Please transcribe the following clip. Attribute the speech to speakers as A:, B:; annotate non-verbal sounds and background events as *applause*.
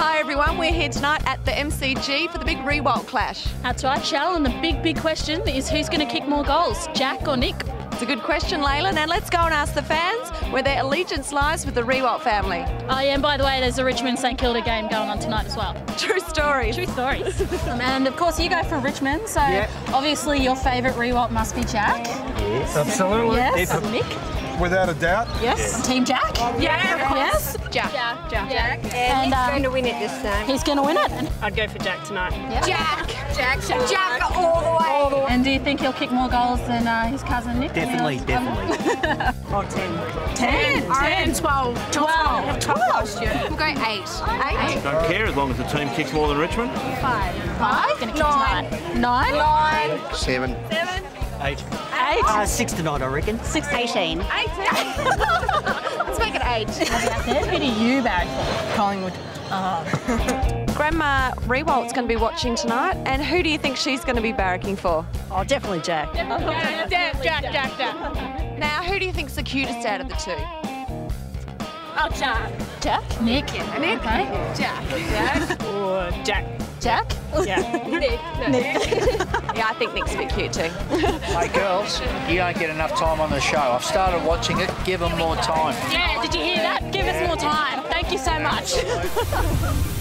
A: Hi everyone, we're here tonight at the MCG for the big Riewoldt clash.
B: That's right, Shell, and the big, big question is who's going to kick more goals, Jack or Nick?
A: It's a good question, Layla. Now let's go and ask the fans where their allegiance lies with the Riewoldt family.
B: Oh, yeah, and by the way, there's a Richmond St Kilda game going on tonight as well.
A: True story.
B: True stories. *laughs* Um, and of course, you go for Richmond, so obviously your favourite Riewoldt must be Jack.
C: Yes, absolutely.
B: Yes. Nick?
C: Without a doubt.
B: Yes. Team Jack?
A: Yeah.
B: Yes.
A: Jack.
B: Jack.
A: Jack.
B: And um,
D: going to win it this time.
B: he's going to win it.
E: I'd go for Jack tonight.
A: Jack. Jack. Jack all the way.
B: And do you think he'll kick more goals than uh, his cousin Nick?
F: Definitely, definitely.
E: Oh, 10.
B: 10. 10. 12. 12. 12.
A: We'll go eight. Eight.
G: Don't care as long as the team kicks more than Richmond.
B: Five. Going to kick tonight. Nine.
A: Nine.
C: Seven.
A: Seven.
F: Eight.
B: Eight.
F: Uh, six tonight, I reckon.
B: Six.
D: 18. *laughs*
A: Let's make it eight.
B: Who do you barrack for?
E: Collingwood.
A: Grandma Riewoldt's going to be watching tonight, and who do you think she's going to be barracking for?
E: Oh, definitely *laughs* Jack.
A: Jack, Jack, Jack, Jack. Now, who do you think's the cutest out of the two?
B: Oh, Jack. Jack? Nick.
A: Nick.
B: Okay.
A: Jack. Jack.
E: Or Jack.
B: Jack?
E: Yeah. *laughs* *laughs*
A: Yeah, I think Nick's a bit cute too.
H: Hey girls, you don't get enough time on the show. I've started watching it. Give them more time.
B: Yeah, did you hear that? Give us more time. Thank you so much. *laughs*